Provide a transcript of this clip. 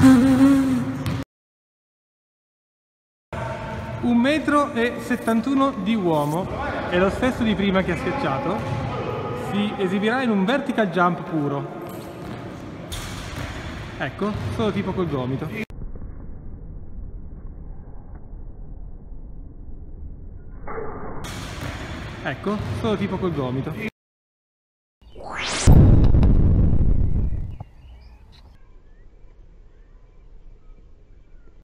1 metro e 71 di uomo, è lo stesso di prima che ha schiacciato, si esibirà in un vertical jump puro. Ecco, solo tipo col gomito. Ecco, solo tipo col gomito.